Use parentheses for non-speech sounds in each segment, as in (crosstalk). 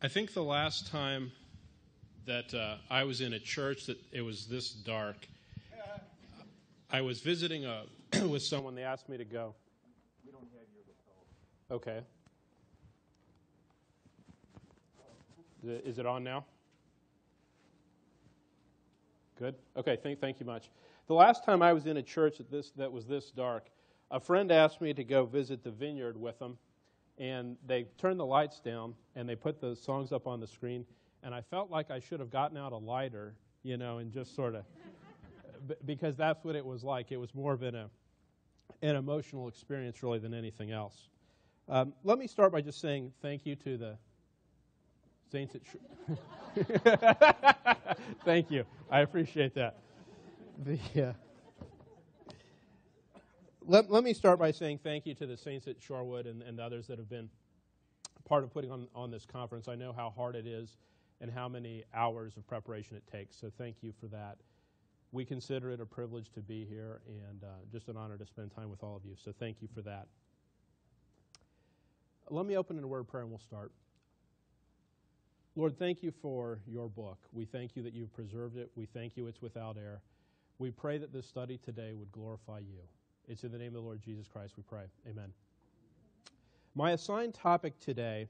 I think the last time that uh, I was in a church that it was this dark, I was visiting a, (clears throat) with someone. They asked me to go. We don't have your Okay. Is it on now? Good. Okay. Thank, thank you much. The last time I was in a church that, this, that was this dark, a friend asked me to go visit the vineyard with them and they turned the lights down and they put the songs up on the screen and i felt like i should have gotten out a lighter you know and just sort of because that's what it was like. It was more of an, a, an emotional experience really than anything else. Um, let me start by just saying thank you to the saints at Sh- (laughs) thank you. I appreciate that. The, uh, let, let me start by saying thank you to the Saints at Shorewood and, and others that have been part of putting on, on this conference. I know how hard it is and how many hours of preparation it takes, so thank you for that. We consider it a privilege to be here and uh, just an honor to spend time with all of you, so thank you for that. Let me open in a word of prayer and we'll start. Lord, thank you for your book. We thank you that you've preserved it. We thank you it's without error. We pray that this study today would glorify you. It's in the name of the Lord Jesus Christ we pray. Amen. My assigned topic today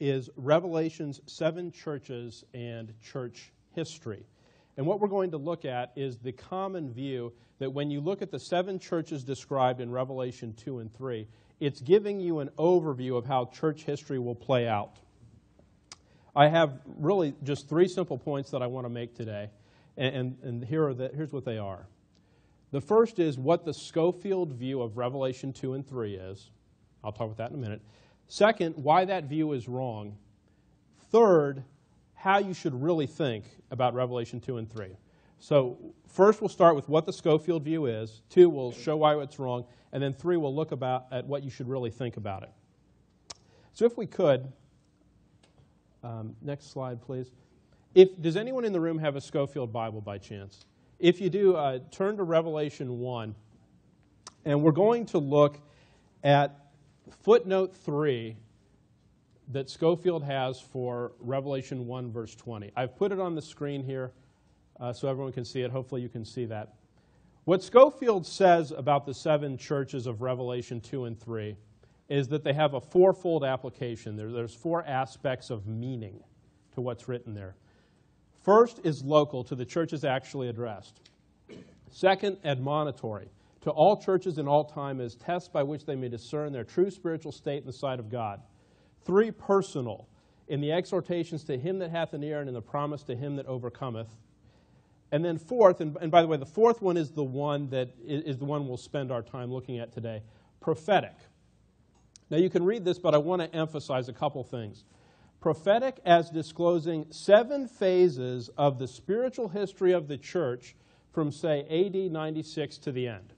is Revelation's seven churches and church history. And what we're going to look at is the common view that when you look at the seven churches described in Revelation 2 and 3, it's giving you an overview of how church history will play out. I have really just three simple points that I want to make today, and, and, and here are the, here's what they are. The first is what the Scofield view of Revelation 2 and 3 is. I'll talk about that in a minute. Second, why that view is wrong. Third, how you should really think about Revelation 2 and 3. So, first we'll start with what the Scofield view is. Two, we'll show why it's wrong. And then three, we'll look about, at what you should really think about it. So, if we could, um, next slide, please. If, does anyone in the room have a Scofield Bible by chance? If you do, uh, turn to Revelation 1, and we're going to look at footnote 3 that Scofield has for Revelation 1, verse 20. I've put it on the screen here uh, so everyone can see it. Hopefully, you can see that. What Scofield says about the seven churches of Revelation 2 and 3 is that they have a fourfold application. There, there's four aspects of meaning to what's written there. First is local to the churches actually addressed. Second, admonitory to all churches in all time as tests by which they may discern their true spiritual state in the sight of God. Three, personal in the exhortations to him that hath an ear and in the promise to him that overcometh. And then fourth, and, and by the way, the fourth one is the one that is, is the one we'll spend our time looking at today, prophetic. Now you can read this, but I want to emphasize a couple things prophetic as disclosing seven phases of the spiritual history of the church from, say, AD 96 to the end.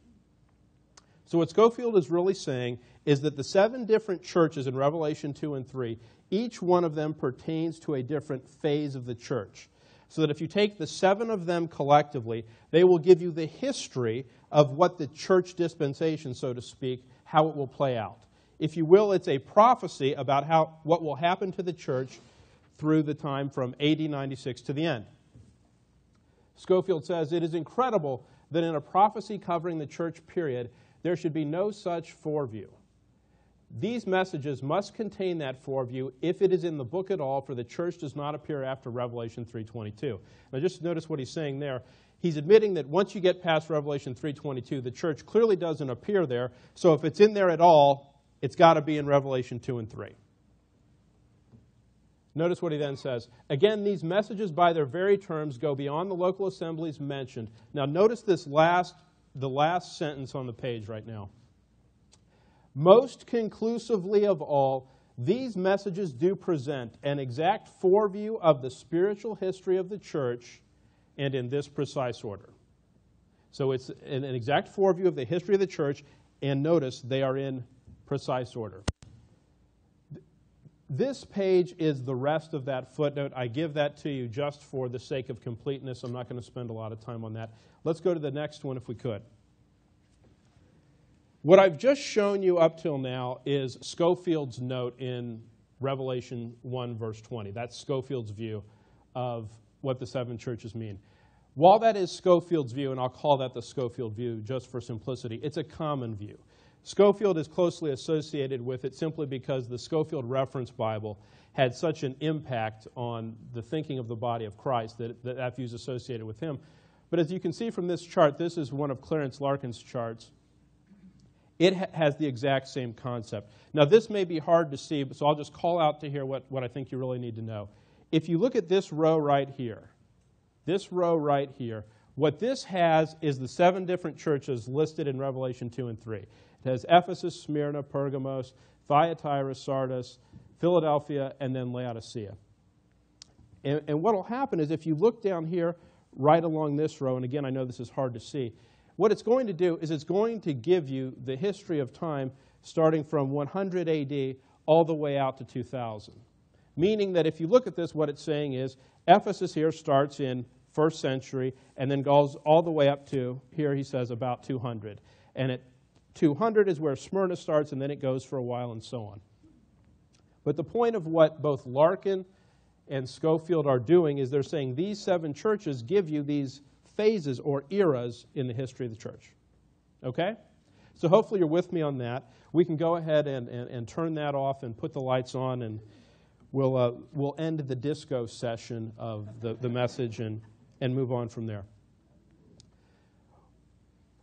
So, what Scofield is really saying is that the seven different churches in Revelation 2 and 3, each one of them pertains to a different phase of the church. So that if you take the seven of them collectively, they will give you the history of what the church dispensation, so to speak, how it will play out if you will, it's a prophecy about how, what will happen to the church through the time from AD 96 to the end. Scofield says it is incredible that in a prophecy covering the church period, there should be no such foreview. These messages must contain that foreview if it is in the book at all, for the church does not appear after Revelation 3.22. Now just notice what he's saying there. He's admitting that once you get past Revelation 3.22, the church clearly doesn't appear there. So if it's in there at all, it's got to be in Revelation 2 and 3. Notice what he then says. Again, these messages by their very terms go beyond the local assemblies mentioned. Now, notice this last, the last sentence on the page right now. Most conclusively of all, these messages do present an exact foreview of the spiritual history of the church and in this precise order. So it's an, exact foreview of the history of the church, and notice they are in precise order. This page is the rest of that footnote. I give that to you just for the sake of completeness. I'm not going to spend a lot of time on that. Let's go to the next one if we could. What I've just shown you up till now is Scofield's note in Revelation 1, verse 20. That's Scofield's view of what the seven churches mean. While that is Scofield's view, and I'll call that the Scofield view just for simplicity, it's a common view. Scofield is closely associated with it simply because the Scofield Reference Bible had such an impact on the thinking of the body of Christ that that, that view is associated with him. But as you can see from this chart, this is one of Clarence Larkin's charts. It ha- has the exact same concept. Now, this may be hard to see, so I'll just call out to here what, what I think you really need to know. If you look at this row right here, this row right here, what this has is the seven different churches listed in Revelation 2 and 3. It has Ephesus, Smyrna, Pergamos, Thyatira, Sardis, Philadelphia, and then Laodicea. And, and what will happen is if you look down here, right along this row, and again, I know this is hard to see, what it's going to do is it's going to give you the history of time starting from 100 AD all the way out to 2000. Meaning that if you look at this, what it's saying is Ephesus here starts in first century and then goes all the way up to, here he says, about 200. And at 200 is where Smyrna starts, and then it goes for a while and so on. But the point of what both Larkin and Scofield are doing is they're saying these seven churches give you these phases or eras in the history of the church. Okay? So hopefully you're with me on that. We can go ahead and, and, and turn that off and put the lights on, and we'll, uh, we'll end the disco session of the, the message and, and move on from there.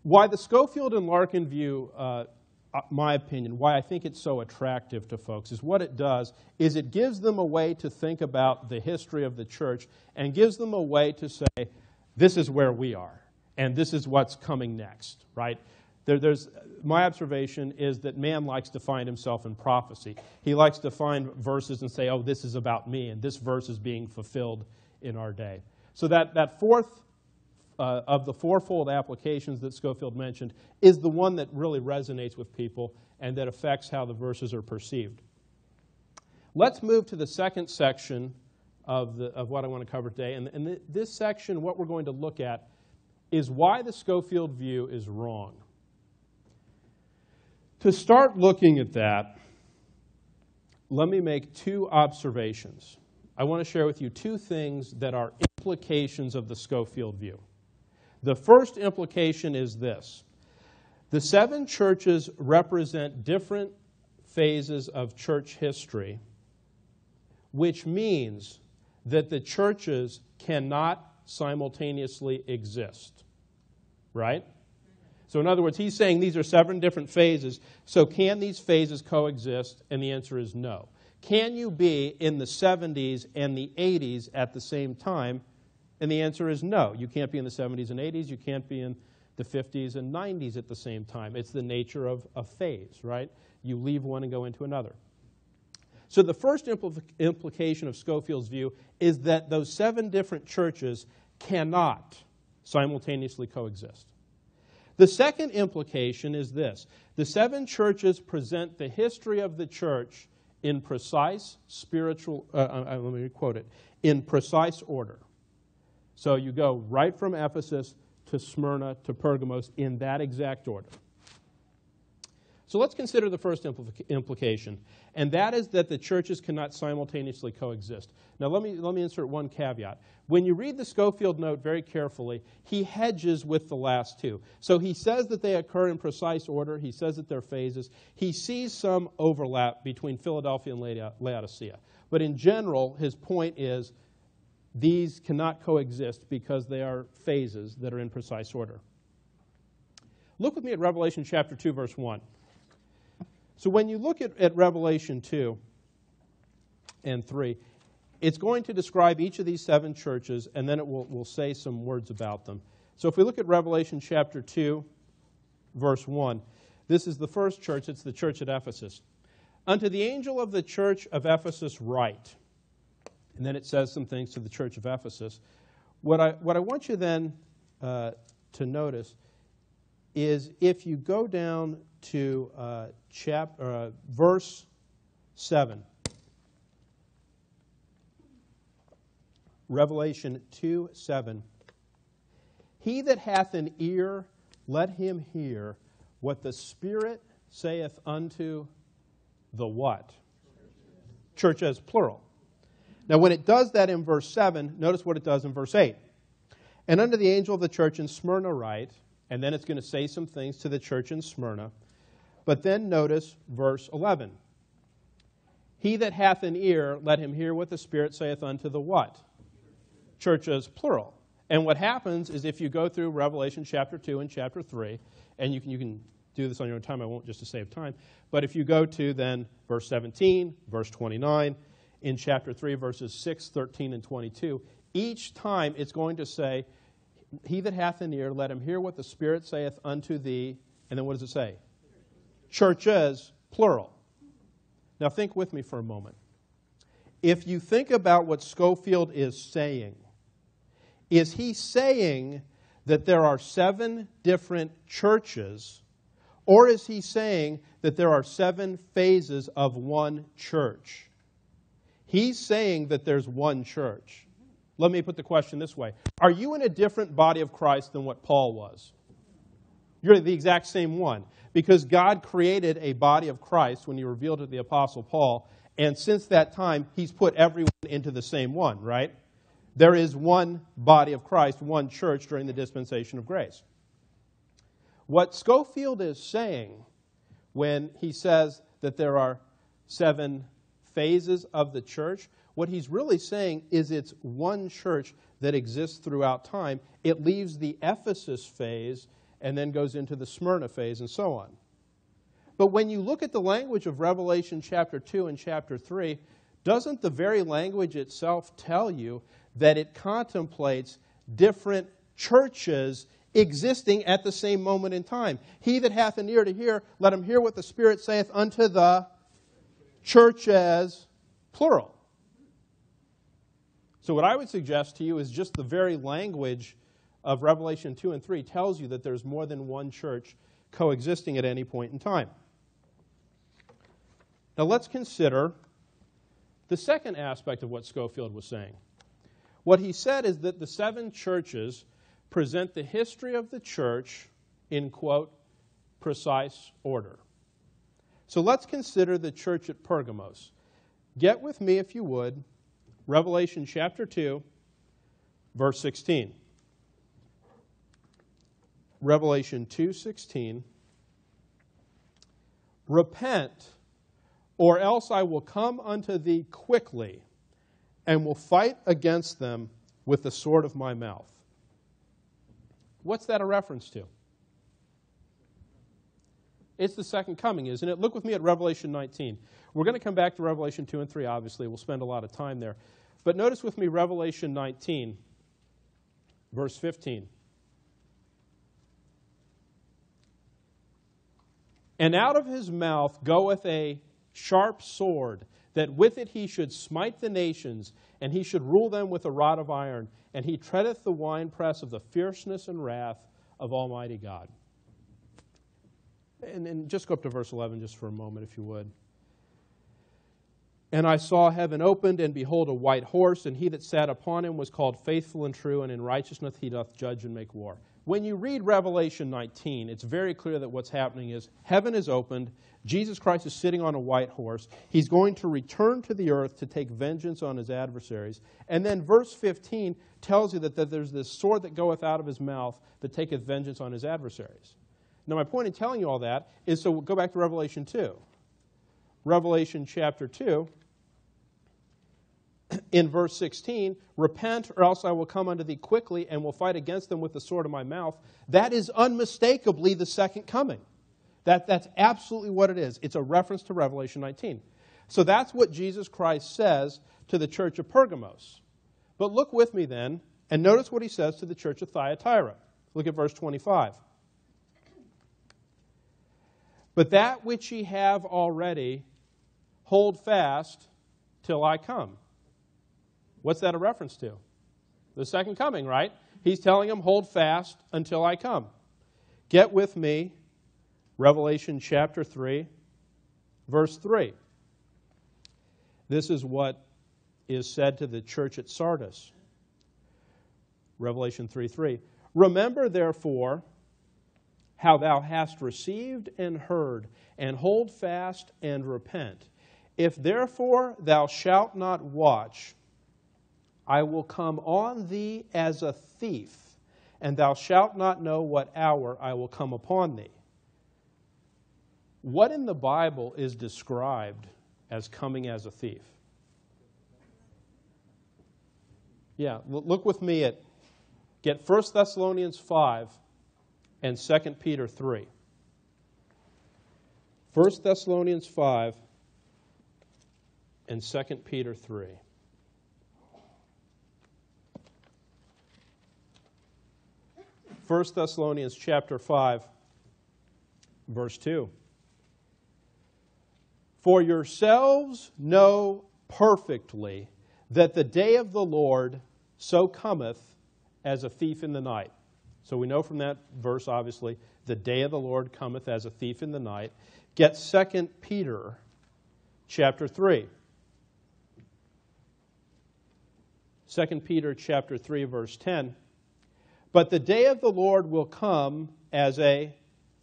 Why the Scofield and Larkin view, uh, uh, my opinion, why I think it's so attractive to folks is what it does is it gives them a way to think about the history of the church and gives them a way to say, this is where we are and this is what's coming next, right? There, there's, my observation is that man likes to find himself in prophecy. He likes to find verses and say, oh, this is about me, and this verse is being fulfilled in our day. So that, that fourth uh, of the fourfold applications that Scofield mentioned is the one that really resonates with people and that affects how the verses are perceived. Let's move to the second section of, the, of what I want to cover today. And, and th- this section, what we're going to look at, is why the Scofield view is wrong. To start looking at that, let me make two observations. I want to share with you two things that are implications of the Scofield view. The first implication is this the seven churches represent different phases of church history, which means that the churches cannot simultaneously exist. Right? So, in other words, he's saying these are seven different phases. So, can these phases coexist? And the answer is no. Can you be in the 70s and the 80s at the same time? And the answer is no. You can't be in the 70s and 80s. You can't be in the 50s and 90s at the same time. It's the nature of a phase, right? You leave one and go into another. So the first impl- implication of Scofield's view is that those seven different churches cannot simultaneously coexist. The second implication is this the seven churches present the history of the church in precise spiritual, uh, uh, uh let me quote it, in precise order. So you go right from Ephesus to Smyrna to Pergamos in that exact order. So let's consider the first implication, and that is that the churches cannot simultaneously coexist. Now, let me, let me insert one caveat. When you read the Scofield note very carefully, he hedges with the last two. So he says that they occur in precise order, he says that they're phases. He sees some overlap between Philadelphia and Laodicea. But in general, his point is these cannot coexist because they are phases that are in precise order. Look with me at Revelation chapter 2, verse 1. So when you look at, at Revelation 2 and 3, it's going to describe each of these seven churches, and then it will, will say some words about them. So if we look at Revelation chapter 2, verse 1, this is the first church, it's the church at Ephesus. Unto the angel of the church of Ephesus, write. And then it says some things to the church of Ephesus. What I, what I want you then uh, to notice is if you go down to uh, chap, uh, verse 7, Revelation 2 7. He that hath an ear, let him hear what the Spirit saith unto the what? Church as plural. Now, when it does that in verse 7, notice what it does in verse 8. And under the angel of the church in Smyrna write, and then it's going to say some things to the church in Smyrna. But then notice verse 11. He that hath an ear, let him hear what the Spirit saith unto the what? Churches, plural. And what happens is if you go through Revelation chapter 2 and chapter 3, and you can, you can do this on your own time, I won't just to save time, but if you go to then verse 17, verse 29, in chapter 3, verses 6, 13, and 22, each time it's going to say, He that hath an ear, let him hear what the Spirit saith unto thee. And then what does it say? Churches, plural. Now think with me for a moment. If you think about what Scofield is saying, is he saying that there are seven different churches, or is he saying that there are seven phases of one church? He's saying that there's one church. Let me put the question this way Are you in a different body of Christ than what Paul was? You're the exact same one. Because God created a body of Christ when he revealed it to the Apostle Paul, and since that time, he's put everyone into the same one, right? There is one body of Christ, one church during the dispensation of grace. What Scofield is saying when he says that there are seven phases of the church, what he's really saying is it's one church that exists throughout time. It leaves the Ephesus phase and then goes into the Smyrna phase and so on. But when you look at the language of Revelation chapter 2 and chapter 3, doesn't the very language itself tell you that it contemplates different churches existing at the same moment in time? He that hath an ear to hear, let him hear what the Spirit saith unto the churches, plural. So, what I would suggest to you is just the very language of Revelation 2 and 3 tells you that there's more than one church coexisting at any point in time. Now, let's consider the second aspect of what Scofield was saying. What he said is that the seven churches present the history of the church in, quote, precise order. So let's consider the church at Pergamos. Get with me, if you would, Revelation chapter 2, verse 16. Revelation 2:16 Repent or else I will come unto thee quickly and will fight against them with the sword of my mouth. What's that a reference to? It's the second coming, isn't it? Look with me at Revelation 19. We're going to come back to Revelation 2 and 3, obviously. We'll spend a lot of time there. But notice with me Revelation 19, verse 15. And out of his mouth goeth a sharp sword, that with it he should smite the nations, and he should rule them with a rod of iron, and he treadeth the winepress of the fierceness and wrath of Almighty God. And, and just go up to verse 11 just for a moment, if you would. And I saw heaven opened, and behold, a white horse, and he that sat upon him was called faithful and true, and in righteousness he doth judge and make war. When you read Revelation 19, it's very clear that what's happening is heaven is opened, Jesus Christ is sitting on a white horse, he's going to return to the earth to take vengeance on his adversaries. And then verse 15 tells you that, that there's this sword that goeth out of his mouth that taketh vengeance on his adversaries. Now, my point in telling you all that is so go back to Revelation 2. Revelation chapter 2 (clears throat) in verse 16, repent or else I will come unto thee quickly and will fight against them with the sword of my mouth. That is unmistakably the second coming. That, that's absolutely what it is. It's a reference to Revelation 19. So that's what Jesus Christ says to the church of Pergamos. But look with me then and notice what he says to the church of Thyatira. Look at verse 25. But that which ye have already, hold fast till I come. What's that a reference to? The second coming, right? He's telling them, hold fast until I come. Get with me, Revelation chapter 3, verse 3. This is what is said to the church at Sardis. Revelation 3 3. Remember, therefore, how thou hast received and heard, and hold fast and repent. If therefore thou shalt not watch, I will come on thee as a thief, and thou shalt not know what hour I will come upon thee. What in the Bible is described as coming as a thief? Yeah, look with me at get 1 Thessalonians 5 and 2 Peter 3. 1 Thessalonians 5 and 2 Peter 3. First Thessalonians chapter 5 verse 2 For yourselves know perfectly that the day of the Lord so cometh as a thief in the night. So we know from that verse, obviously, the day of the Lord cometh as a thief in the night. Get 2 Peter chapter 3. 2 Peter chapter 3 verse 10. But the day of the Lord will come as a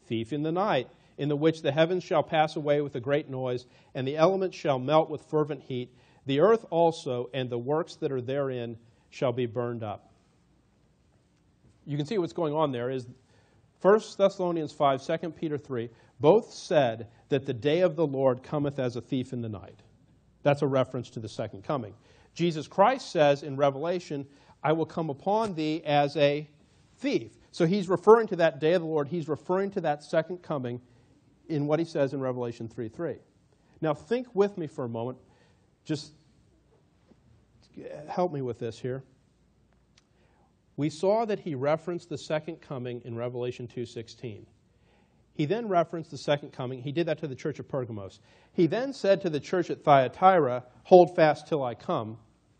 thief in the night, in the which the heavens shall pass away with a great noise, and the elements shall melt with fervent heat. The earth also and the works that are therein shall be burned up. You can see what's going on there is 1 Thessalonians 5, 2 Peter 3, both said that the day of the Lord cometh as a thief in the night. That's a reference to the second coming. Jesus Christ says in Revelation, I will come upon thee as a thief. So he's referring to that day of the Lord. He's referring to that second coming in what he says in Revelation 3 3. Now, think with me for a moment. Just help me with this here. We saw that he referenced the second coming in Revelation 2:16. He then referenced the second coming. He did that to the church of Pergamos. He then said to the church at Thyatira, "Hold fast till I come,"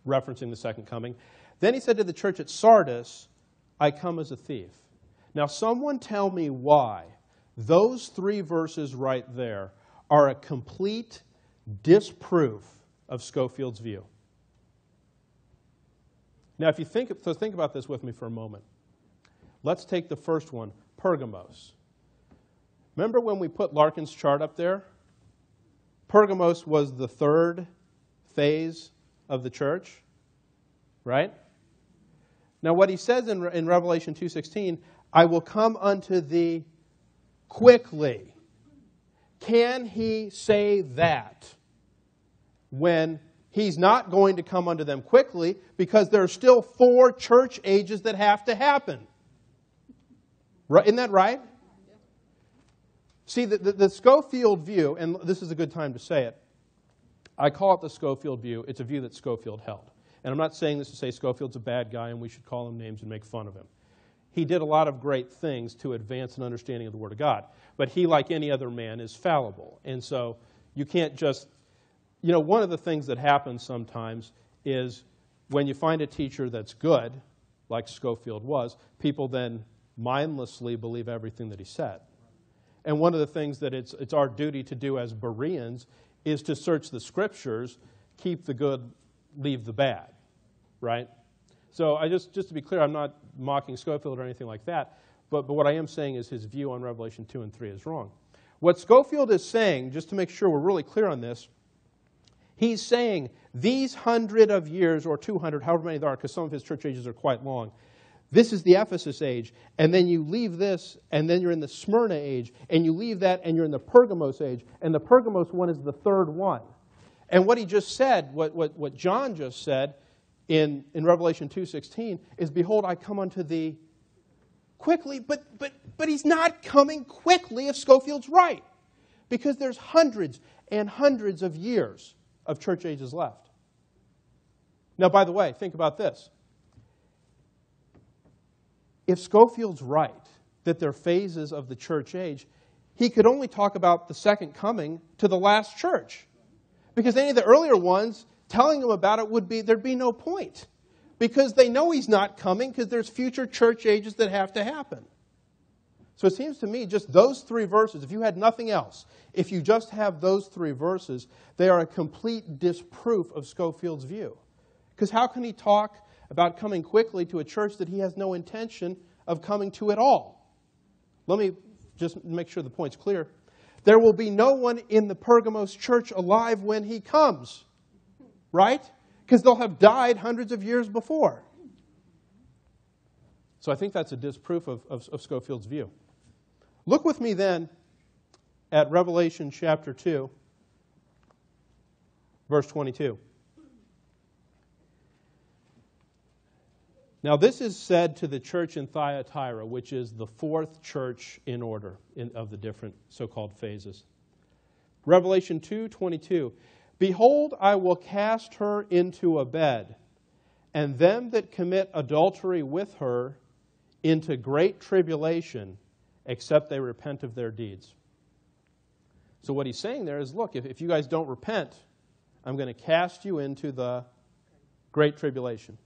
referencing the second coming. Then he said to the church at Sardis, "I come as a thief." Now someone tell me why those 3 verses right there are a complete disproof of Scofield's view. Now, if you think, so think about this with me for a moment. Let's take the first one, Pergamos. Remember when we put Larkin's chart up there? Pergamos was the third phase of the church, right? Now, what he says in, in Revelation 2.16, I will come unto thee quickly. Can he say that when He's not going to come unto them quickly because there are still four church ages that have to happen. Right, isn't that right? See, the, the, the, Scofield view, and this is a good time to say it, I call it the Scofield view. It's a view that Scofield held. And I'm not saying this to say Scofield's a bad guy and we should call him names and make fun of him. He did a lot of great things to advance an understanding of the Word of God. But he, like any other man, is fallible. And so you can't just you know, one of the things that happens sometimes is when you find a teacher that's good, like Scofield was, people then mindlessly believe everything that he said. And one of the things that it's, it's our duty to do as Bereans is to search the scriptures, keep the good, leave the bad, right? So I just, just to be clear, I'm not mocking Scofield or anything like that, but, but what I am saying is his view on Revelation 2 and 3 is wrong. What Scofield is saying, just to make sure we're really clear on this, He's saying these hundred of years, or 200, however many there are, because some of his church ages are quite long, this is the Ephesus age. And then you leave this, and then you're in the Smyrna age. And you leave that, and you're in the Pergamos age. And the Pergamos one is the third one. And what he just said, what, what, what John just said in, in Revelation 2.16 is, Behold, I come unto thee quickly. But, but, but he's not coming quickly if Scofield's right. Because there's hundreds and hundreds of years of church ages left. Now, by the way, think about this. If Scofield's right that they're phases of the church age, he could only talk about the second coming to the last church. Because any of the earlier ones, telling them about it would be, there'd be no point. Because they know he's not coming because there's future church ages that have to happen. So it seems to me just those three verses, if you had nothing else, if you just have those three verses, they are a complete disproof of Scofield's view. Because how can he talk about coming quickly to a church that he has no intention of coming to at all? Let me just make sure the point's clear. there will be no one in the Pergamos church alive when he comes. Right? Because they'll have died hundreds of years before. So I think that's a disproof of, of, of Scofield's view. Look with me then at Revelation chapter 2, verse 22. Now, this is said to the church in Thyatira, which is the fourth church in order in, of the different so called phases. Revelation 2:22 Behold, I will cast her into a bed, and them that commit adultery with her into great tribulation, except they repent of their deeds. So, what he's saying there is look, if, if you guys don't repent, I'm going to cast you into the great tribulation.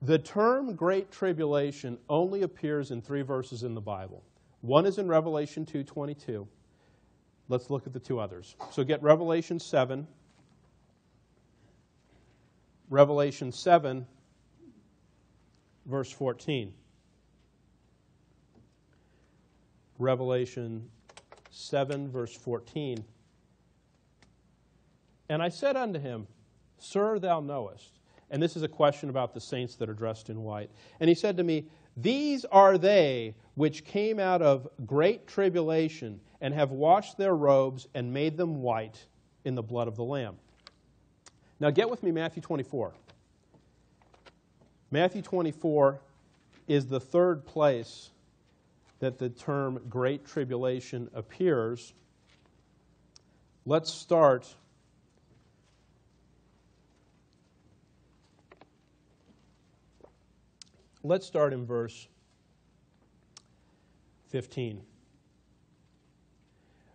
The term great tribulation only appears in three verses in the Bible. One is in Revelation 2:22. Let's look at the two others. So get Revelation 7. Revelation 7 verse 14. Revelation 7 verse 14. And I said unto him, Sir, thou knowest and this is a question about the saints that are dressed in white. And he said to me, These are they which came out of great tribulation and have washed their robes and made them white in the blood of the Lamb. Now get with me, Matthew 24. Matthew 24 is the third place that the term great tribulation appears. Let's start Let's start in verse 15.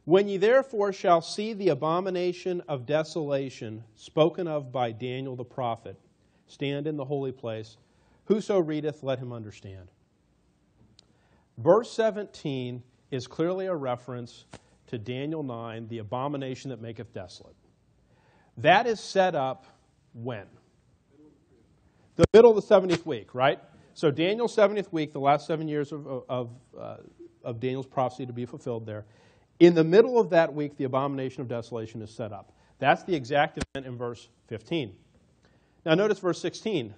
When ye therefore shall see the abomination of desolation spoken of by Daniel the prophet stand in the holy place, whoso readeth, let him understand. Verse 17 is clearly a reference to Daniel 9, the abomination that maketh desolate. That is set up when? The middle of the 70th week, right? So Daniel's 70th week, the last seven years of, of, uh, of Daniel's prophecy to be fulfilled there. In the middle of that week, the abomination of desolation is set up. That's the exact event in verse 15. Now notice verse 16.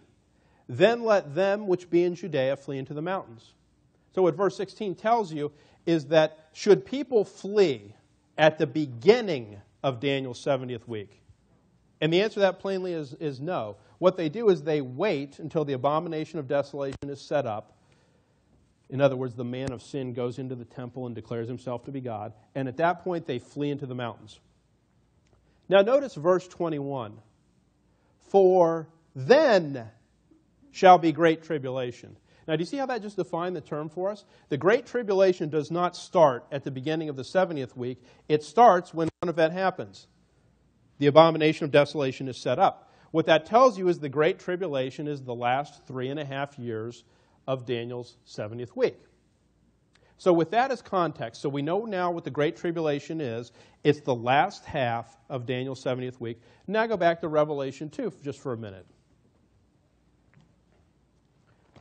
Then let them which be in Judea flee into the mountains. So what verse 16 tells you is that should people flee at the beginning of Daniel's 70th week? And the answer to that plainly is, is no. What they do is they wait until the abomination of desolation is set up. In other words, the man of sin goes into the temple and declares himself to be God. And at that point, they flee into the mountains. Now, notice verse 21 For then shall be great tribulation. Now, do you see how that just defined the term for us? The Great Tribulation does not start at the beginning of the 70th week, it starts when one event happens. The abomination of desolation is set up. What that tells you is the Great Tribulation is the last three and a half years of Daniel's 70th week. So, with that as context, so we know now what the Great Tribulation is. It's the last half of Daniel's 70th week. Now go back to Revelation 2 just for a minute.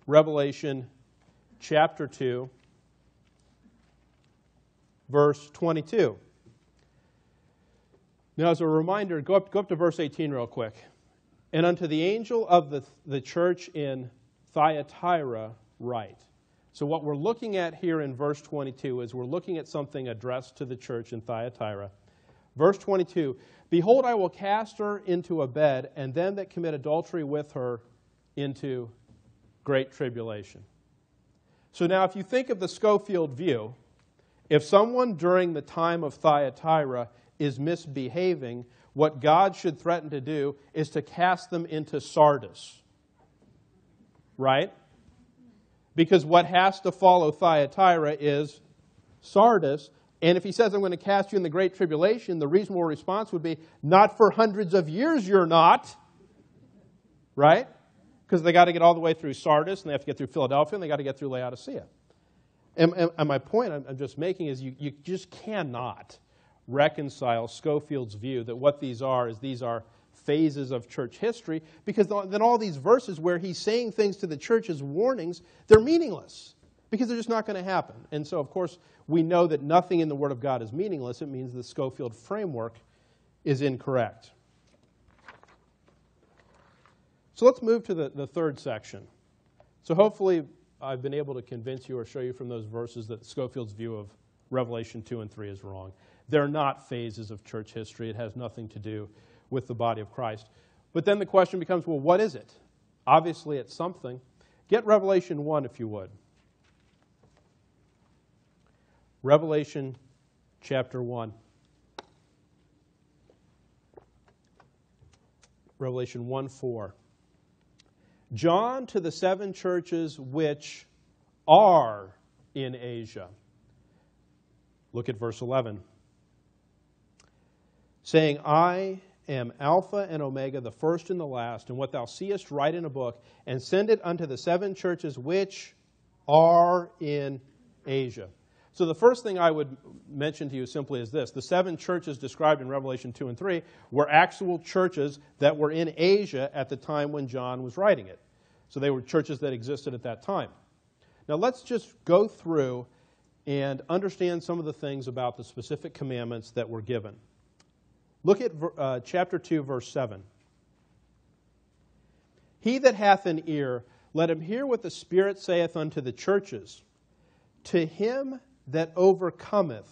Revelation chapter 2, verse 22. Now, as a reminder, go up, go up to verse 18 real quick. And unto the angel of the, the church in Thyatira, write. So, what we're looking at here in verse 22 is we're looking at something addressed to the church in Thyatira. Verse 22 Behold, I will cast her into a bed, and them that commit adultery with her into great tribulation. So, now if you think of the Scofield view, if someone during the time of Thyatira is misbehaving, what God should threaten to do is to cast them into Sardis. Right? Because what has to follow Thyatira is Sardis. And if he says, I'm going to cast you in the great tribulation, the reasonable response would be, not for hundreds of years, you're not. Right? Because they got to get all the way through Sardis, and they have to get through Philadelphia, and they got to get through Laodicea. And, and, and my point I'm, I'm just making is you, you just cannot reconcile Scofield's view that what these are is these are phases of church history, because then all these verses where he's saying things to the church as warnings, they're meaningless. because they're just not going to happen. And so, of course, we know that nothing in the Word of God is meaningless. It means the Scofield framework is incorrect. So let's move to the, the third section. So hopefully, I've been able to convince you or show you from those verses that Scofield's view of Revelation 2 and 3 is wrong. They're not phases of church history, it has nothing to do with the body of Christ. But then the question becomes well, what is it? Obviously, it's something. Get Revelation 1, if you would. Revelation chapter 1. Revelation 1 4. John to the seven churches which are in Asia. Look at verse 11. Saying, I am Alpha and Omega, the first and the last, and what thou seest, write in a book, and send it unto the seven churches which are in Asia. So, the first thing I would mention to you simply is this the seven churches described in Revelation 2 and 3 were actual churches that were in Asia at the time when John was writing it. So, they were churches that existed at that time. Now, let's just go through and understand some of the things about the specific commandments that were given. Look at uh, chapter 2, verse 7. He that hath an ear, let him hear what the Spirit saith unto the churches. To him that overcometh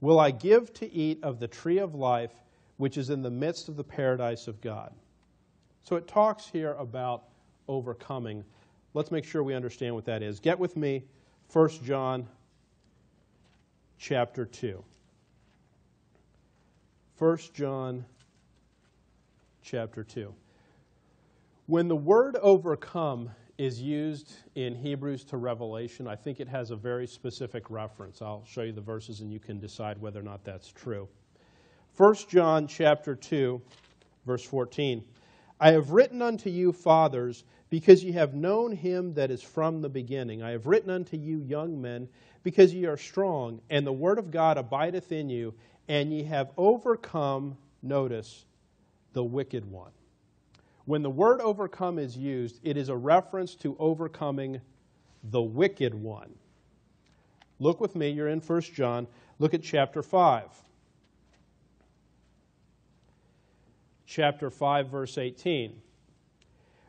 will I give to eat of the tree of life, which is in the midst of the paradise of God. So it talks here about overcoming. Let's make sure we understand what that is. Get with me, 1 John chapter 2. 1 John chapter 2. When the word overcome is used in Hebrews to Revelation, I think it has a very specific reference. I'll show you the verses and you can decide whether or not that's true. 1 John chapter 2 verse 14. I have written unto you fathers because ye have known him that is from the beginning. I have written unto you young men because ye are strong and the word of God abideth in you and ye have overcome notice the wicked one. When the word overcome is used, it is a reference to overcoming the wicked one. Look with me, you're in 1 John. Look at chapter 5. Chapter 5, verse 18.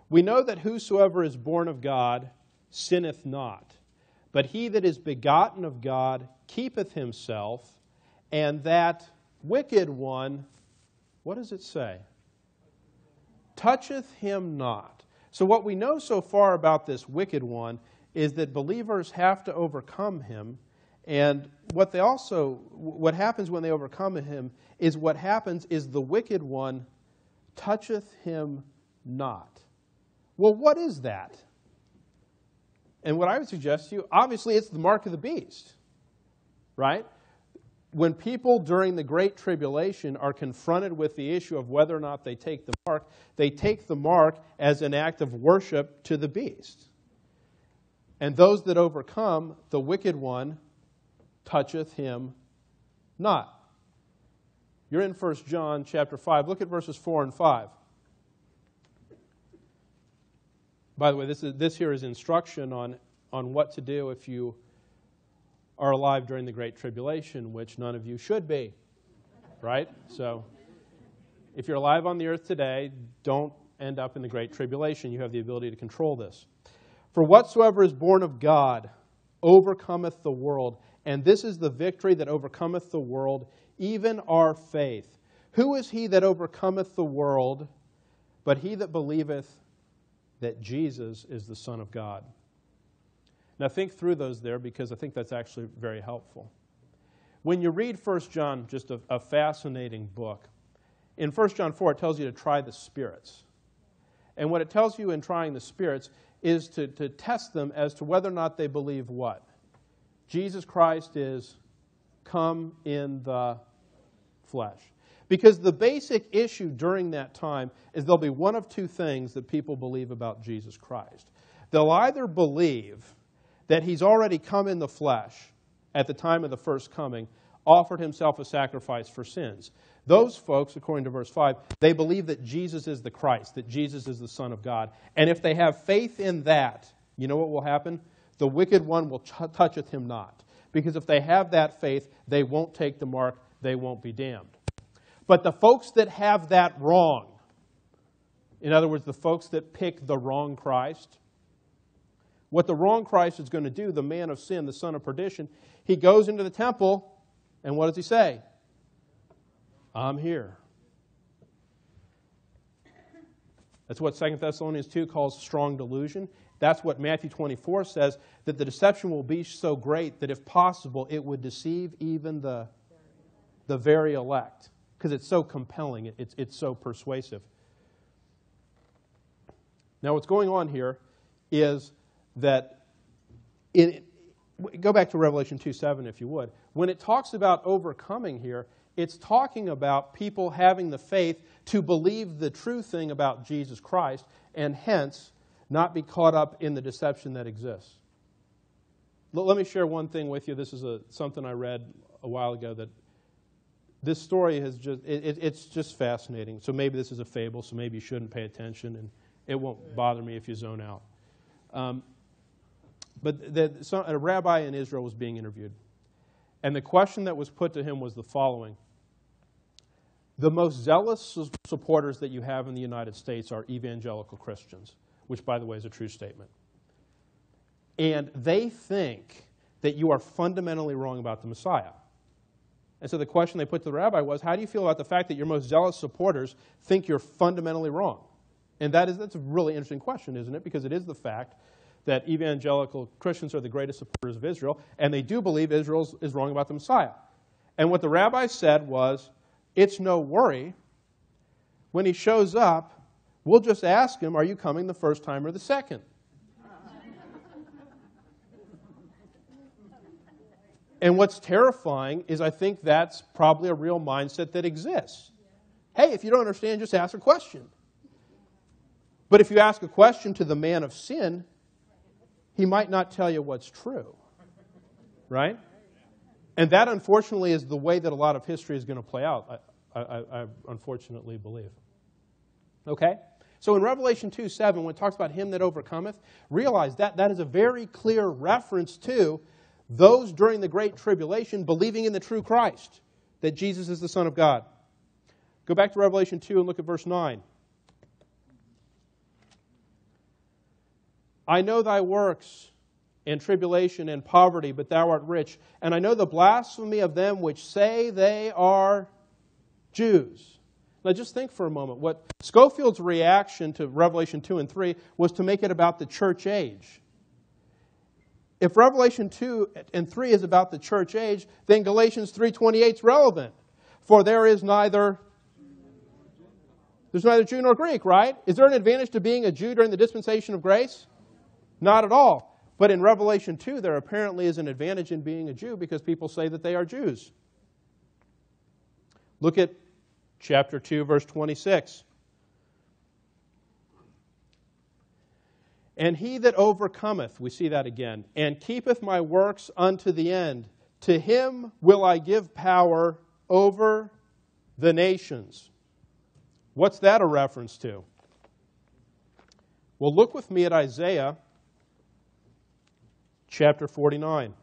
We know that whosoever is born of God sinneth not, but he that is begotten of God keepeth himself, and that wicked one, what does it say? Toucheth him not. So, what we know so far about this wicked one is that believers have to overcome him. And what they also, what happens when they overcome him is what happens is the wicked one toucheth him not. Well, what is that? And what I would suggest to you, obviously, it's the mark of the beast, right? When people during the Great Tribulation are confronted with the issue of whether or not they take the mark, they take the mark as an act of worship to the beast. And those that overcome, the wicked one toucheth him not. You're in 1 John chapter 5. Look at verses 4 and 5. By the way, this, is, this here is instruction on, on what to do if you are alive during the Great Tribulation, which none of you should be, right? So if you're alive on the earth today, don't end up in the Great Tribulation. You have the ability to control this. For whatsoever is born of God overcometh the world, and this is the victory that overcometh the world, even our faith. Who is he that overcometh the world but he that believeth that Jesus is the Son of God? Now, think through those there because I think that's actually very helpful. When you read 1 John, just a, a fascinating book, in 1 John 4, it tells you to try the spirits. And what it tells you in trying the spirits is to, to test them as to whether or not they believe what? Jesus Christ is come in the flesh. Because the basic issue during that time is there'll be one of two things that people believe about Jesus Christ. They'll either believe that he's already come in the flesh at the time of the first coming, offered himself a sacrifice for sins. Those folks, according to verse 5, they believe that Jesus is the Christ, that Jesus is the Son of God. And if they have faith in that, you know what will happen? the wicked one will ch- toucheth him not. Because if they have that faith, they won't take the mark, they won't be damned. But the folks that have that wrong, in other words, the folks that pick the wrong Christ, what the wrong Christ is going to do, the man of sin, the son of perdition, he goes into the temple, and what does he say? I'm here. That's what 2 Thessalonians 2 calls strong delusion. That's what Matthew 24 says that the deception will be so great that if possible, it would deceive even the, the very elect because it's so compelling, it's, it's so persuasive. Now, what's going on here is that, in, go back to Revelation 2 7, if you would. When it talks about overcoming here, it's talking about people having the faith to believe the true thing about Jesus Christ and hence not be caught up in the deception that exists. Let me share one thing with you. This is a, something I read a while ago that this story has just, it, it's just fascinating. So maybe this is a fable, so maybe you shouldn't pay attention, and it won't bother me if you zone out. Um, but the, so a rabbi in Israel was being interviewed. And the question that was put to him was the following The most zealous supporters that you have in the United States are evangelical Christians which, by the way, is a true statement. And they think that you are fundamentally wrong about the Messiah. And so the question they put to the rabbi was, How do you feel about the fact that your most zealous supporters think you're fundamentally wrong? And that is, that's a really interesting question, isn't it? Because it is the fact that evangelical Christians are the greatest supporters of Israel, and they do believe Israel is wrong about the Messiah. And what the rabbi said was, It's no worry. When he shows up, We'll just ask him, Are you coming the first time or the second? and what's terrifying is I think that's probably a real mindset that exists. Hey, if you don't understand, just ask a question. But if you ask a question to the man of sin, he might not tell you what's true. (laughs) Right? And that, unfortunately, is the way that a lot of history is going to play out, I, I, I unfortunately believe. Okay? So in Revelation 2 7, when it talks about him that overcometh, realize that that is a very clear reference to those during the Great Tribulation believing in the true Christ, that Jesus is the Son of God. Go back to Revelation 2 and look at verse 9. I know thy works and tribulation and poverty, but thou art rich. And I know the blasphemy of them which say they are Jews now, just think for a moment. What Scofield's reaction to Revelation 2 and 3 was to make it about the church age. If Revelation 2 and 3 is about the church age, then Galatians 3.28 is relevant. For there is neither there's neither Jew nor Greek, right? Is there an advantage to being a Jew during the dispensation of grace? Not at all. But in Revelation 2, there apparently is an advantage in being a Jew because people say that they are Jews. Look at chapter 2, verse 26. And he that overcometh, we see that again, and keepeth my works unto the end, to him will I give power over the nations. What's that a reference to? Well, look with me at Isaiah chapter 49.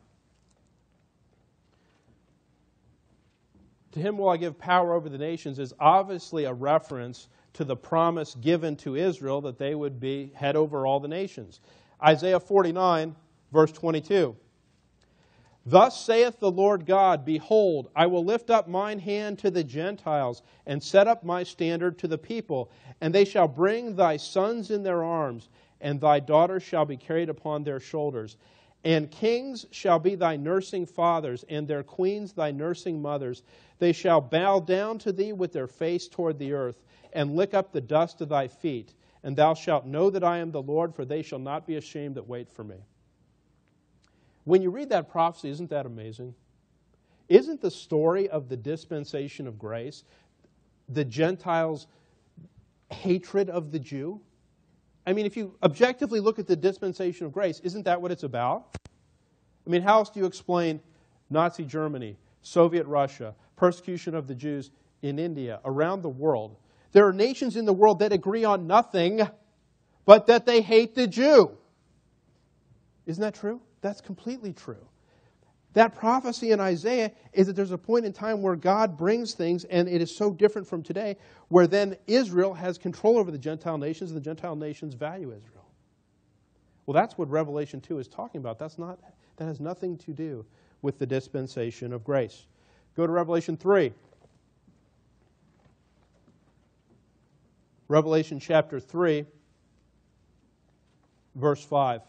to him will I give power over the nations is obviously a reference to the promise given to Israel that they would be head over all the nations. Isaiah 49, verse 22. Thus saith the Lord God Behold, I will lift up mine hand to the Gentiles, and set up my standard to the people, and they shall bring thy sons in their arms, and thy daughters shall be carried upon their shoulders. And kings shall be thy nursing fathers, and their queens thy nursing mothers. They shall bow down to thee with their face toward the earth, and lick up the dust of thy feet. And thou shalt know that I am the Lord, for they shall not be ashamed that wait for me. When you read that prophecy, isn't that amazing? Isn't the story of the dispensation of grace the Gentiles' hatred of the Jew? I mean, if you objectively look at the dispensation of grace, isn't that what it's about? I mean, how else do you explain Nazi Germany, Soviet Russia, persecution of the Jews in India, around the world. There are nations in the world that agree on nothing but that they hate the Jew. Isn't that true? That's completely true. That prophecy in Isaiah is that there's a point in time where God brings things, and it is so different from today, where then Israel has control over the Gentile nations, and the Gentile nations value Israel. Well, that's what Revelation 2 is talking about. That's not, that has nothing to do with the dispensation of grace. Go to Revelation 3. Revelation chapter 3, verse 5.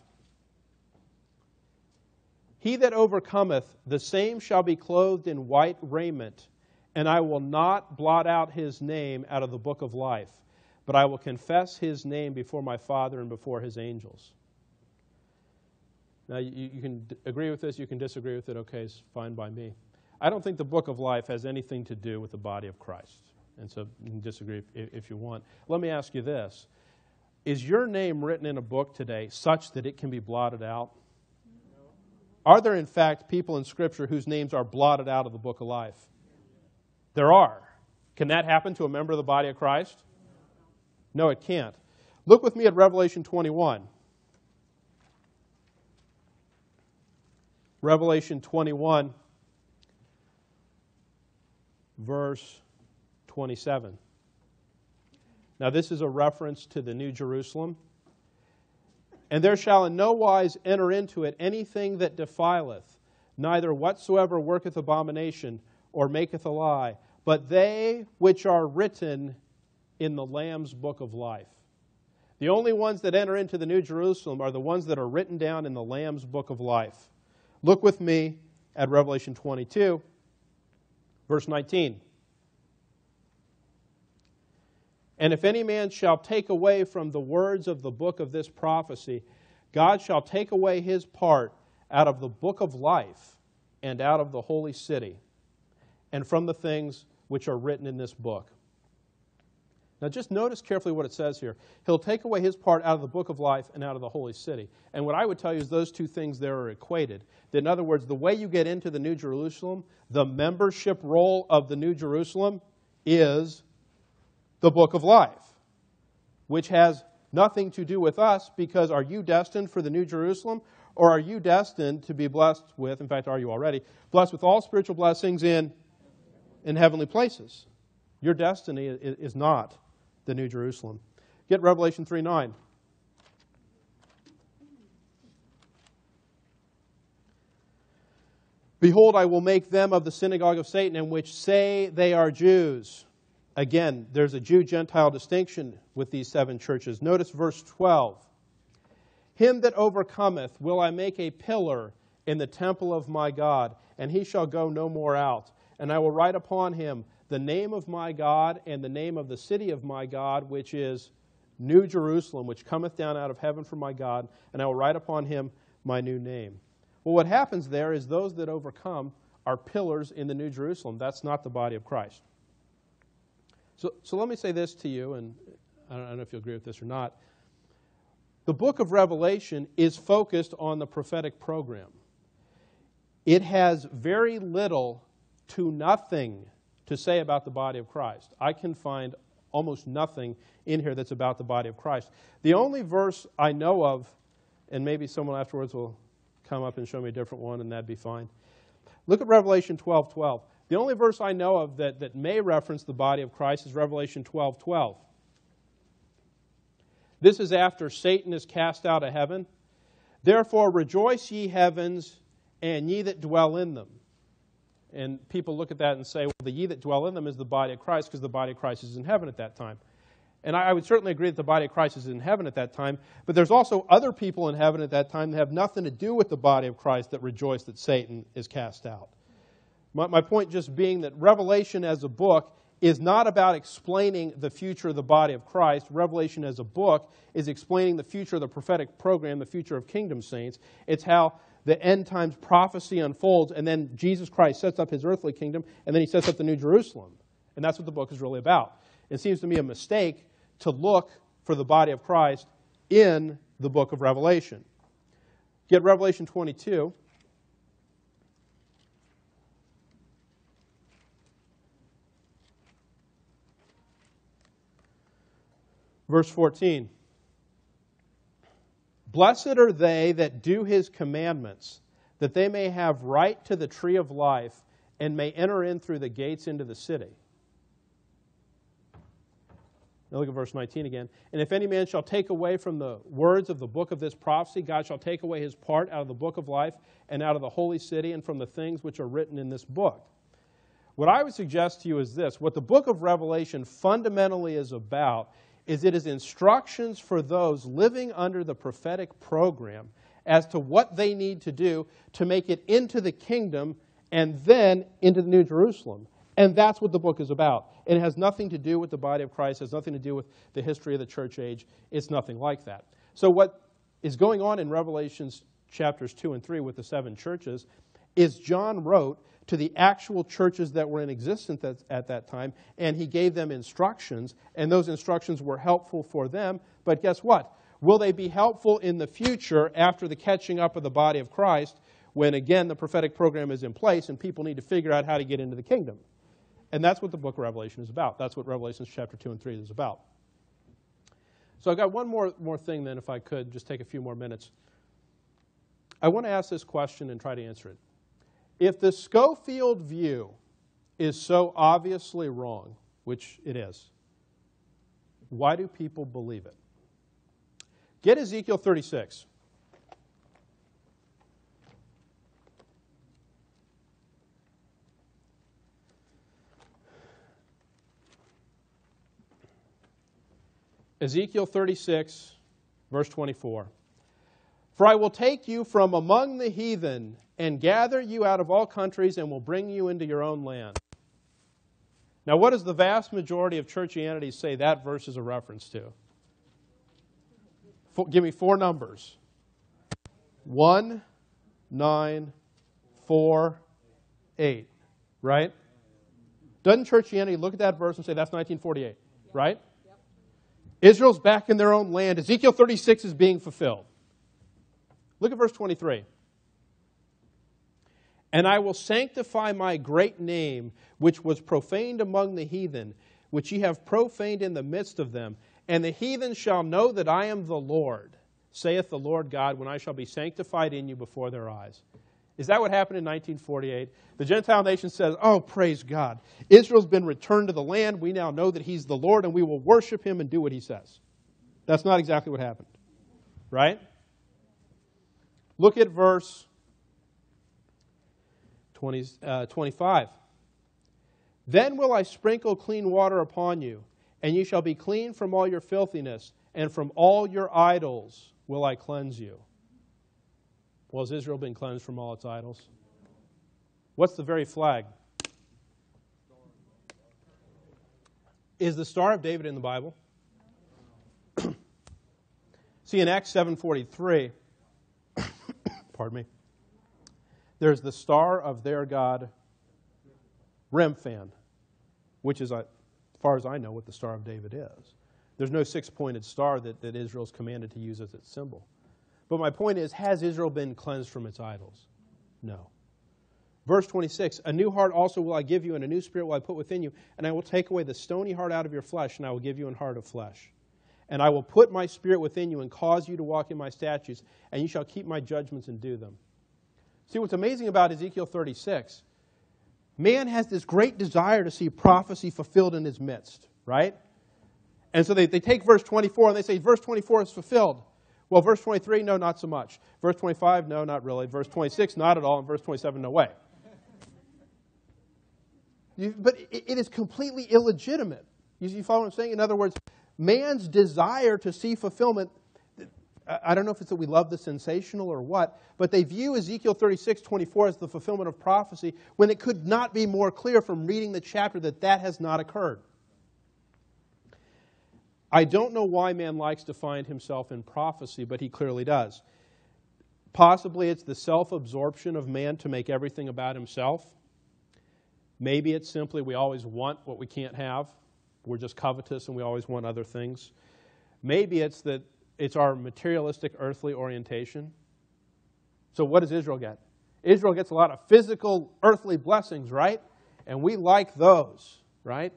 He that overcometh, the same shall be clothed in white raiment, and I will not blot out his name out of the book of life, but I will confess his name before my Father and before his angels. Now, you, you can d- agree with this, you can disagree with it, okay, it's fine by me. I don't think the book of life has anything to do with the body of Christ. And so you can disagree if, if you want. Let me ask you this Is your name written in a book today such that it can be blotted out? Are there, in fact, people in Scripture whose names are blotted out of the book of life? There are. Can that happen to a member of the body of Christ? No, it can't. Look with me at Revelation 21. Revelation 21, verse 27. Now, this is a reference to the New Jerusalem. And there shall in no wise enter into it anything that defileth, neither whatsoever worketh abomination or maketh a lie, but they which are written in the Lamb's book of life. The only ones that enter into the New Jerusalem are the ones that are written down in the Lamb's book of life. Look with me at Revelation 22, verse 19. And if any man shall take away from the words of the book of this prophecy, God shall take away his part out of the book of life and out of the holy city and from the things which are written in this book. Now, just notice carefully what it says here. He'll take away his part out of the book of life and out of the holy city. And what I would tell you is those two things there are equated. That in other words, the way you get into the New Jerusalem, the membership roll of the New Jerusalem is the book of life, which has nothing to do with us because are you destined for the New Jerusalem or are you destined to be blessed with, in fact, are you already, blessed with all spiritual blessings in, in heavenly places? Your destiny is not the New Jerusalem. Get Revelation 3 9. Behold, I will make them of the synagogue of Satan, in which say they are Jews Again, there's a Jew Gentile distinction with these seven churches. Notice verse 12. Him that overcometh will I make a pillar in the temple of my God, and he shall go no more out. And I will write upon him the name of my God and the name of the city of my God, which is New Jerusalem, which cometh down out of heaven from my God, and I will write upon him my new name. Well, what happens there is those that overcome are pillars in the New Jerusalem. That's not the body of Christ. So, so let me say this to you, and I don't, I don't know if you agree with this or not. The book of Revelation is focused on the prophetic program. It has very little to nothing to say about the body of Christ. I can find almost nothing in here that's about the body of Christ. The only verse I know of, and maybe someone afterwards will come up and show me a different one, and that'd be fine. Look at Revelation 12 12. The only verse I know of that, that may reference the body of Christ is Revelation 12 12. This is after Satan is cast out of heaven. Therefore, rejoice, ye heavens, and ye that dwell in them. And people look at that and say, well, the ye that dwell in them is the body of Christ because the body of Christ is in heaven at that time. And I, would certainly agree that the body of Christ is in heaven at that time, but there's also other people in heaven at that time that have nothing to do with the body of Christ that rejoice that Satan is cast out. My, my point just being that Revelation as a book is not about explaining the future of the body of Christ. Revelation as a book is explaining the future of the prophetic program, the future of kingdom saints. It's how the end times prophecy unfolds, and then Jesus Christ sets up his earthly kingdom, and then he sets up the New Jerusalem. And that's what the book is really about. It seems to me a mistake to look for the body of Christ in the book of Revelation. Get Revelation 22. Verse 14 Blessed are they that do his commandments, that they may have right to the tree of life and may enter in through the gates into the city. Now look at verse 19 again. And if any man shall take away from the words of the book of this prophecy, God shall take away his part out of the book of life and out of the holy city and from the things which are written in this book. What I would suggest to you is this what the book of Revelation fundamentally is about is it is instructions for those living under the prophetic program as to what they need to do to make it into the kingdom and then into the New Jerusalem. And that's what the book is about. It has nothing to do with the body of Christ, it has nothing to do with the history of the church age. It's nothing like that. So, what is going on in Revelations chapters 2 and 3 with the seven churches is John wrote to the actual churches that were in existence at, at, that time, and he gave them instructions, and those instructions were helpful for them. But guess what? Will they be helpful in the future after the catching up of the body of Christ when, again, the prophetic program is in place and people need to figure out how to get into the kingdom? And that's what the book of Revelation is about. That's what Revelations chapter 2 and 3 is about. So I've got one more, more thing then, if I could, just take a few more minutes. I want to ask this question and try to answer it. If the Scofield view is so obviously wrong, which it is, why do people believe it? Get Ezekiel 36. Ezekiel 36, verse 24. For I will take you from among the heathen and gather you out of all countries and will bring you into your own land. Now, what does the vast majority of churchianity say that verse is a reference to? Four, give me four numbers 1, 9, 4, 8. Right? Doesn't churchianity look at that verse and say that's 1948? Right? Israel's back in their own land. Ezekiel 36 is being fulfilled. Look at verse 23. And I will sanctify my great name, which was profaned among the heathen, which ye have profaned in the midst of them. And the heathen shall know that I am the Lord, saith the Lord God, when I shall be sanctified in you before their eyes. Is that what happened in 1948? The Gentile nation says, Oh, praise God. Israel's been returned to the land. We now know that He's the Lord, and we will worship Him and do what He says. That's not exactly what happened. Right? Look at verse 20, uh, 25. Then will I sprinkle clean water upon you, and you shall be clean from all your filthiness, and from all your idols will I cleanse you. Well, has Israel been cleansed from all its idols? What's the very flag? Is the Star of David in the Bible? (clears throat) See, in Acts 7.43, (coughs) pardon me, there's the star of their God, Remphan, which is, uh, as far as I know, what the Star of David is. There's no six pointed star that, that Israel's commanded to use as its symbol. But my point is, has Israel been cleansed from its idols? No. Verse 26 A new heart also will I give you, and a new spirit will I put within you, and I will take away the stony heart out of your flesh, and I will give you an heart of flesh. And I will put my spirit within you and cause you to walk in my statutes, and you shall keep my judgments and do them. See, what's amazing about Ezekiel 36, man has this great desire to see prophecy fulfilled in his midst, right? And so they, they take verse 24 and they say, verse 24 is fulfilled. Well, verse 23, no, not so much. Verse 25, no, not really. Verse 26, not at all. And verse 27, no way. You, but it, it is completely illegitimate. You, you follow what I'm saying? In other words, man's desire to see fulfillment, I don't know if it's that we love the sensational or what, but they view Ezekiel 36, 24 as the fulfillment of prophecy when it could not be more clear from reading the chapter that that has not occurred. I don't know why man likes to find himself in prophecy, but he clearly does. Possibly it's the self absorption of man to make everything about himself. Maybe it's simply we always want what we can't have. We're just covetous and we always want other things. Maybe it's that it's our materialistic earthly orientation. So, what does Israel get? Israel gets a lot of physical earthly blessings, right? And we like those, right?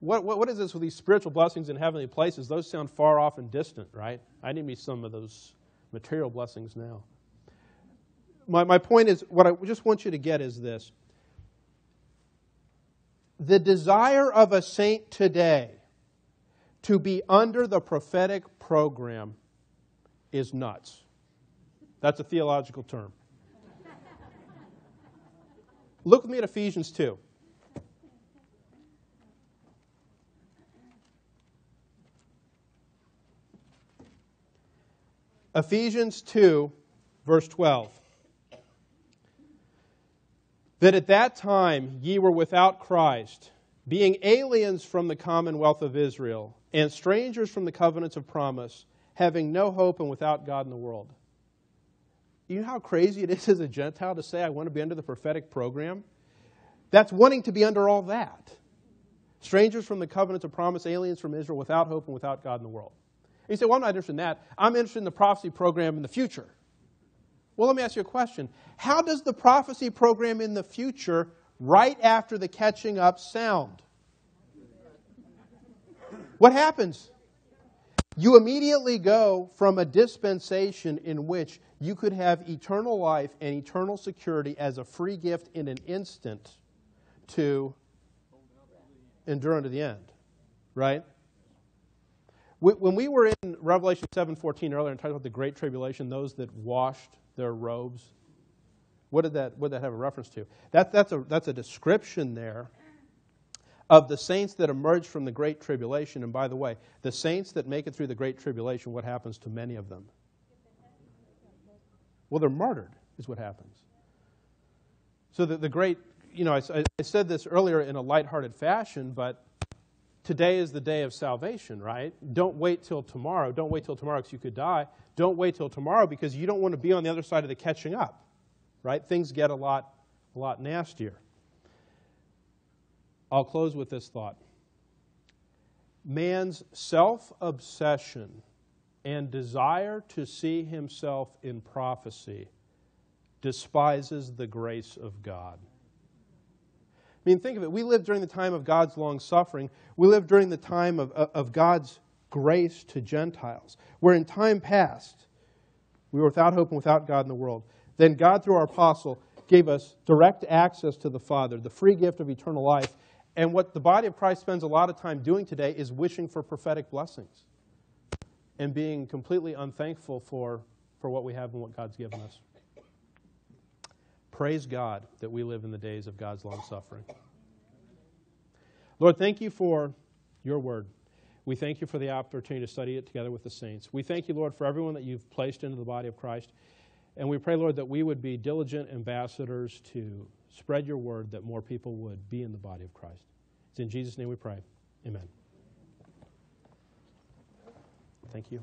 what, what, what is this with these spiritual blessings in heavenly places? Those sound far off and distant, right? I need me some of those material blessings now. My, my point is, what I just want you to get is this. The desire of a saint today to be under the prophetic program is nuts. That's a theological term. Look with me at Ephesians 2. Ephesians 2, verse 12. That at that time ye were without Christ, being aliens from the commonwealth of Israel, and strangers from the covenants of promise, having no hope and without God in the world. You know how crazy it is as a Gentile to say, I want to be under the prophetic program? That's wanting to be under all that. Strangers from the covenants of promise, aliens from Israel, without hope and without God in the world. And you say, well, I'm not interested in that. I'm interested in the prophecy program in the future. Well, let me ask you a question. How does the prophecy program in the future, right after the catching up, sound? What happens? You immediately go from a dispensation in which you could have eternal life and eternal security as a free gift in an instant to endure unto the end. Right? When we were in Revelation 7:14 earlier and talked about the great tribulation, those that washed their robes, what did that, what did that have a reference to? That, that's, a, that's a description there of the saints that emerge from the great tribulation. And by the way, the saints that make it through the great tribulation, what happens to many of them? Well, they're martyred, is what happens. So the, the great, you know, I, I said this earlier in a lighthearted fashion, but today is the day of salvation, right? Don't wait till tomorrow. Don't wait till tomorrow because you could die. Don't wait till tomorrow because you don't want to be on the other side of the catching up, right? Things get a lot, a lot nastier. I'll close with this thought. Man's self obsession and desire to see himself in prophecy despises the grace of God. I mean, think of it. We live during the time of God's long suffering. We live during the time of, uh, of God's grace to Gentiles, where in time past we were without hope and without God in the world. Then God, through our apostle, gave us direct access to the Father, the free gift of eternal life. And what the body of Christ spends a lot of time doing today is wishing for prophetic blessings and being completely unthankful for, for what we have and what God's given us. Praise God that we live in the days of God's long suffering. Lord, thank you for your word. We thank you for the opportunity to study it together with the saints. We thank you, Lord, for everyone that you've placed into the body of Christ. And we pray, Lord, that we would be diligent ambassadors to spread your word that more people would be in the body of Christ. It's in Jesus' name we pray. Amen. Thank you.